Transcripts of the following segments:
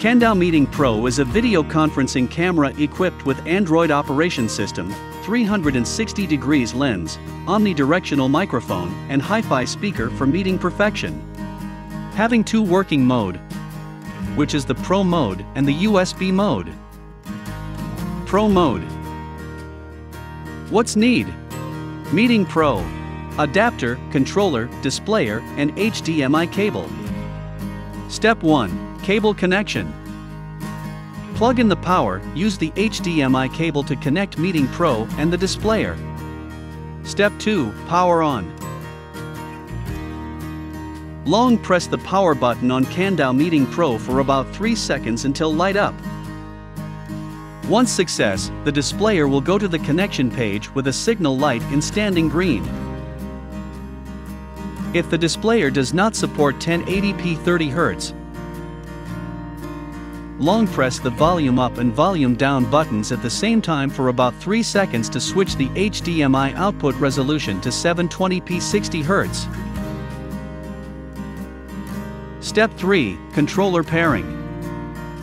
Kandao Meeting Pro is a video conferencing camera equipped with Android operation system, 360 degrees lens, omnidirectional microphone, and hi-fi speaker for meeting perfection. Having two working mode, which is the Pro mode and the USB mode. Pro mode. What's need? Meeting Pro. Adapter, controller, displayer, and HDMI cable. Step 1. Cable connection. Plug in the power, use the HDMI cable to connect Meeting Pro and the displayer. Step 2. Power on. Long press the power button on Kandao Meeting Pro for about 3 seconds until light up. Once success, the displayer will go to the connection page with a signal light in standing green. If the displayer does not support 1080p 30Hz, long press the volume up and volume down buttons at the same time for about 3 seconds to switch the HDMI output resolution to 720p 60Hz. Step 3 Controller Pairing.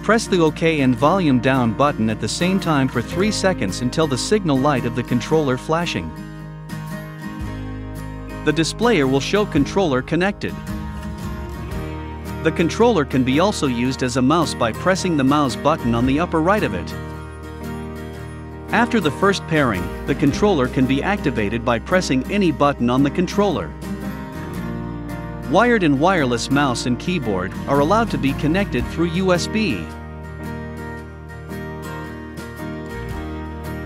Press the OK and volume down button at the same time for 3 seconds until the signal light of the controller flashing. The displayer will show controller connected. The controller can be also used as a mouse by pressing the mouse button on the upper right of it. After the first pairing, the controller can be activated by pressing any button on the controller. Wired and wireless mouse and keyboard are allowed to be connected through USB.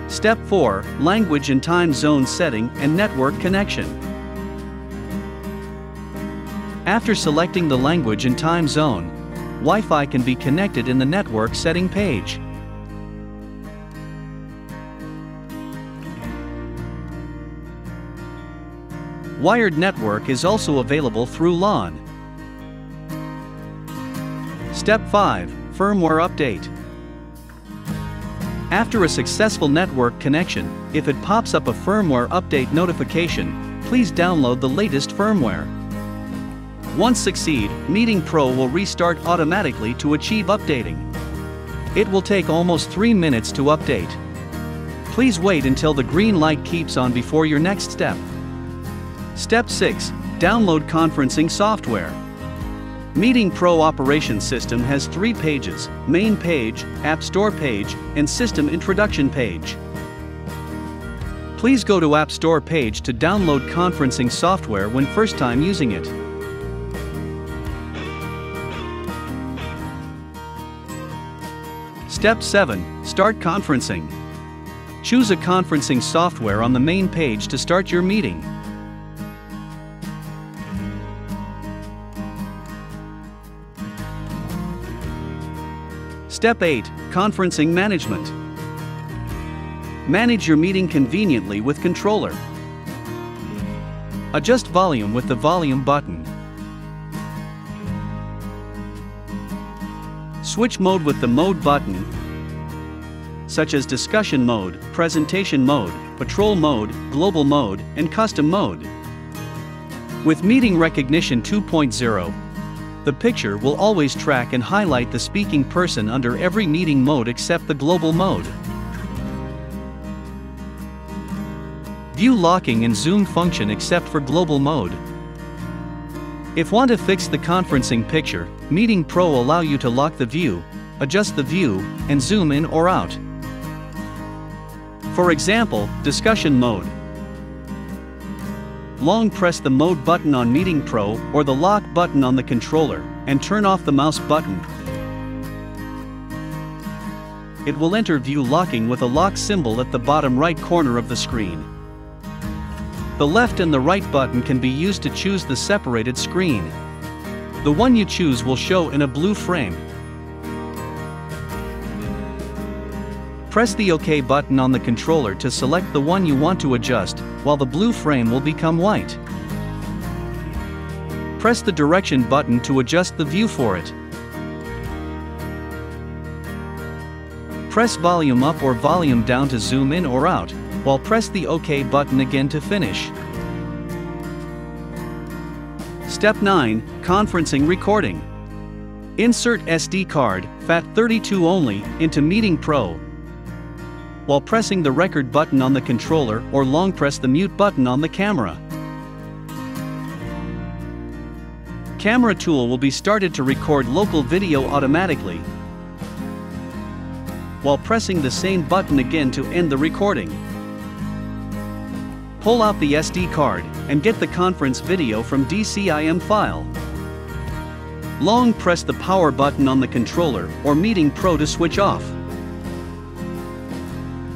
Step 4 Language and Time Zone Setting and Network Connection. After selecting the language and time zone, Wi-Fi can be connected in the network setting page. Wired network is also available through LAN. Step 5 Firmware Update After a successful network connection, if it pops up a firmware update notification, please download the latest firmware. Once succeed, Meeting Pro will restart automatically to achieve updating. It will take almost 3 minutes to update. Please wait until the green light keeps on before your next step. Step 6. Download conferencing software. Meeting Pro Operation System has three pages, Main Page, App Store page, and System Introduction page. Please go to App Store page to download conferencing software when first time using it. Step 7. Start conferencing. Choose a conferencing software on the main page to start your meeting. Step 8 Conferencing Management. Manage your meeting conveniently with controller. Adjust volume with the volume button. Switch mode with the mode button, such as discussion mode, presentation mode, patrol mode, global mode, and custom mode. With Meeting Recognition 2.0, the picture will always track and highlight the speaking person under every meeting mode except the global mode. View locking and zoom function except for global mode. If want to fix the conferencing picture, Meeting Pro allow you to lock the view, adjust the view, and zoom in or out. For example, discussion mode long press the mode button on Meeting Pro or the lock button on the controller, and turn off the mouse button. It will enter view locking with a lock symbol at the bottom right corner of the screen. The left and the right button can be used to choose the separated screen. The one you choose will show in a blue frame. Press the OK button on the controller to select the one you want to adjust, while the blue frame will become white. Press the direction button to adjust the view for it. Press volume up or volume down to zoom in or out, while press the OK button again to finish. Step 9 Conferencing Recording Insert SD card, FAT32 only, into Meeting Pro. While pressing the record button on the controller or long press the mute button on the camera. Camera tool will be started to record local video automatically, while pressing the same button again to end the recording. Pull out the SD card and get the conference video from DCIM file. Long press the power button on the controller or Meeting Pro to switch off.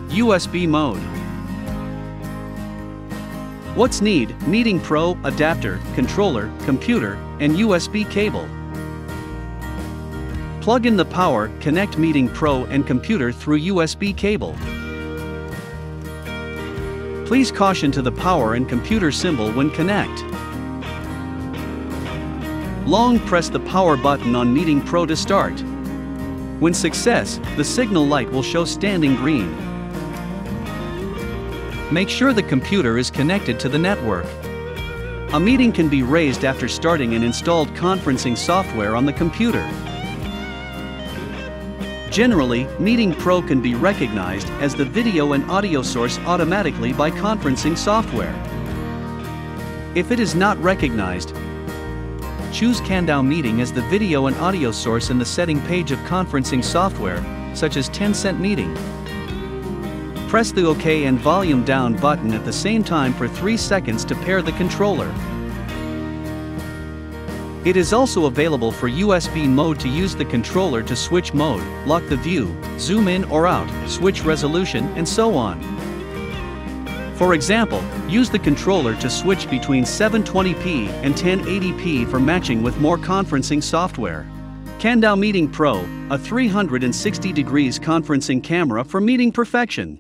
USB mode. What's need, Meeting Pro, adapter, controller, computer, and USB cable. Plug in the power, connect Meeting Pro and computer through USB cable. Please caution to the power and computer symbol when connect. Long press the power button on Meeting Pro to start. When success, the signal light will show standing green. Make sure the computer is connected to the network. A meeting can be raised after starting an installed conferencing software on the computer. Generally, Meeting Pro can be recognized as the video and audio source automatically by conferencing software. If it is not recognized, choose Kandao Meeting as the video and audio source in the setting page of conferencing software, such as Tencent Meeting. Press the OK and volume down button at the same time for 3 seconds to pair the controller. It is also available for USB mode to use the controller to switch mode, lock the view, zoom in or out, switch resolution, and so on. For example, use the controller to switch between 720p and 1080p for matching with more conferencing software. Kandao Meeting Pro, a 360 degrees conferencing camera for meeting perfection.